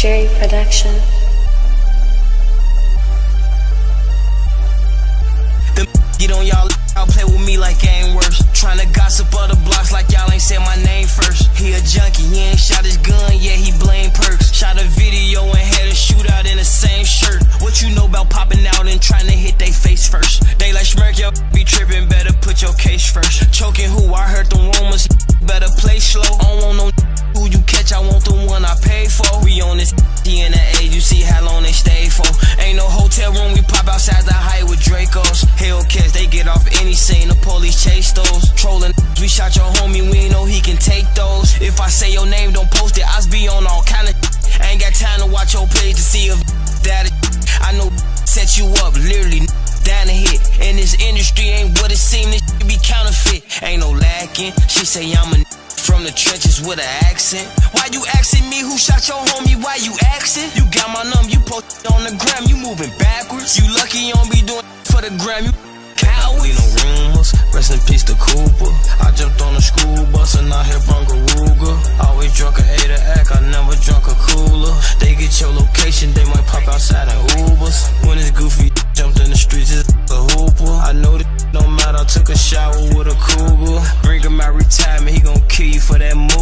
Jerry Production. Them get on y'all, y'all play with me like I ain't worse. Tryna gossip other blocks like y'all ain't said my name first. He a junkie, he ain't shot his gun, yeah, he blame perks. Shot a video and had a shootout in the same shirt. What you know about popping out and trying to hit they face first? They like smirk, yo, be tripping, better put your case first. Off any scene, the police chase those. Trolling, we shot your homie, we know he can take those. If I say your name, don't post it, I be on all kind of. Ain't got time to watch your page to see if that. I know set you up, literally down the hit. And this industry ain't what it seem, this be counterfeit. Ain't no lacking. She say I'm a from the trenches with an accent. Why you asking me who shot your homie? Why you asking? You got my number, you post on the gram, you moving backwards. You lucky you don't be doing for the gram, you coward. no rumors, rest in peace to Cooper. I jumped on a school bus and I hit Bronco Ruger. Always drunk a A to act, I never drunk a cooler. They get your location, they might pop outside in Ubers. When it's goofy, jumped in the streets, it's a hooper. I know that don't matter, I took a shower with a cougar. Bring him out retirement, he gon' kill you for that moolah.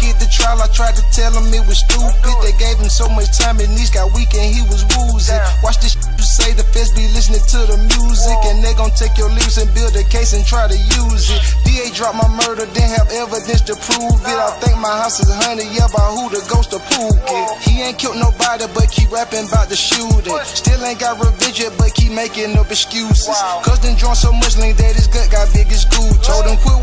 He took it to trial, I tried to tell him it was stupid. They gave him so much time, and knees got weak and he was woozy. Watch this you say, the feds be listening to the music, and they gon' take your leaves and build a case and try to use it. DA dropped my murder, didn't have evidence to prove it. I think my house is honey, yeah, by who the ghost of Pookie. He ain't killed nobody, but keep rapping about the shooting. Still ain't got revenge yet, but keep making up excuses. Cause then drunk so much lean that his gut got big as school. Told him quit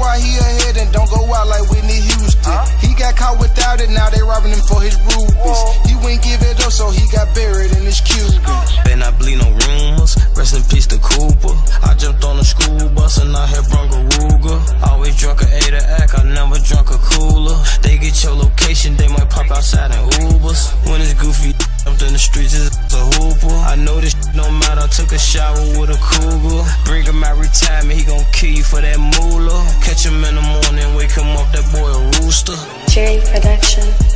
it, now they robbing him for his rubies. He wouldn't give it up, so he got buried in his Cuban. Better not bleed no rumors. Rest in peace to Cooper. I jumped on a school bus and I hit Bronco Ruger. Always drunk a A to act, I never drunk a cooler. They get your location, they might pop outside in Ubers. When it's goofy, jumped in the streets, it's a hooper. I know this no matter, I took a shower with a cougar. Bring him out retirement, he gon' kill you for that moolah. Catch him in the morning, wake him up, that boy Rooster. Cherry Production.